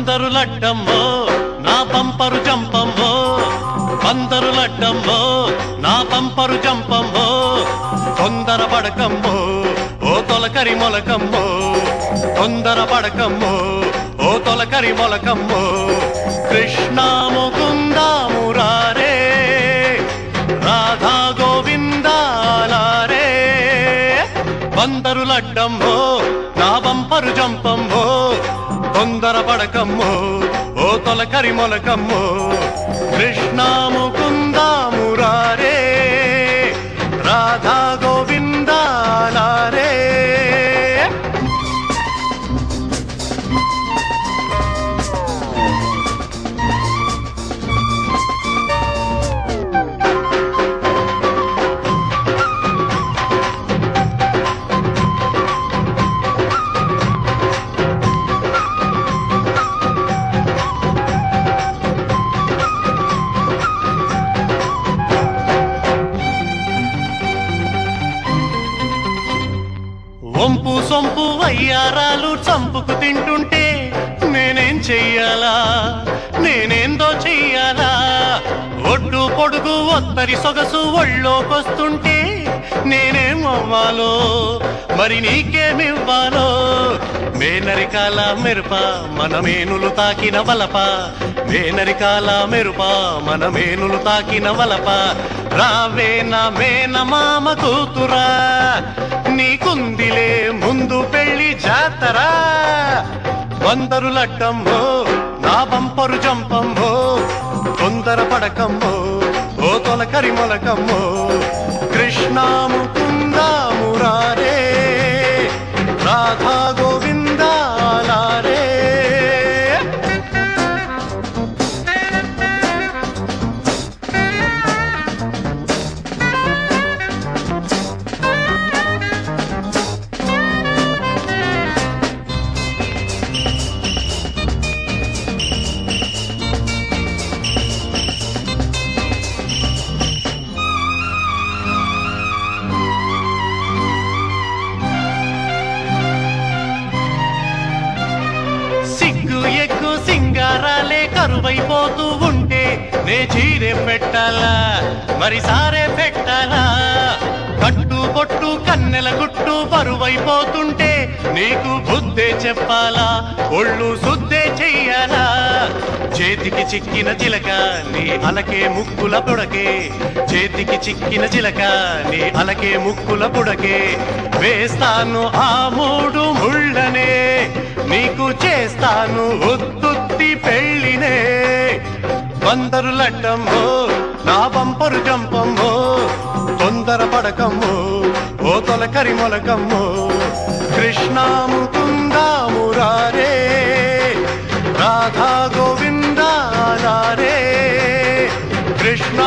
బందరు లడ్డమ్మో నా పంపరు జంపమ్మో. బందరు లడ్డమ్మో నా పంపరు జంపమ్మో. తొందర పడకమ్మో ఓ తొలకరి మొలకమ్మో. తొందర పడకమ్మో ఓ తొలకరి మొలకమ్మో. కృష్ణ ముకుంద మురారే రాధా గోవిందాలారే బందరు లడ్డమ్మో నా బంపరు జంపమ్మో. తొందర పడకమ్మో ఓ తొలకరి మొలకమ్మో కృష్ణాము కుందాము సొంపు వయ్యారాలు చంపుకు తింటుంటే నేనేం చెయ్యాలా? నేనేందో చెయ్యాలా? ఒడ్డు పొడుగు ఒత్తరి సొగసు ఒళ్ళోకొస్తుంటే నేనేం అవ్వాలో? మరి నీకేమివ్వాలో? మేనరికాల మెరుప మన మేనులు తాకిన వలప. మేనరికాల మెరుప మన మేనులు తాకిన వలప. రావే నా మేన మామ కూతురా నీకుందిలే ముందు పెళ్ళి జాతరా. వందరు లడ్డమ్మో నా బంపరు జంపమ్మో తొందర పడకమ్మో ఓ తొలకరి మొలకమ్మో కరువైపోతూ ఉంటే నే చీరే పెట్టాలా? మరి సారే పెట్టాలా? కట్టు పొట్టు కన్నెల గుట్టు పరువైపోతుంటే నీకు బుద్ధే చెప్పాలా? ఒళ్ళు శుద్ధే చెయ్యాలా? చేతికి చిక్కిన చిలక నీ అలకే ముక్కుల పొడకే. చేతికి చిక్కిన చిలక నీ అలకే ముక్కుల పొడకే. వేస్తాను ఆ మూడు ముళ్ళనే నీకు చేస్తాను ఒత్తు పెళ్ళినే. బందరు లడ్డమ్మో నా బంపరు జంపమ్మో తొందర పడకమ్మో ఓ తొలకరి మొలకమ్మో కృష్ణ ముకుంద మురారే రాధా గోవిందారే కృష్ణ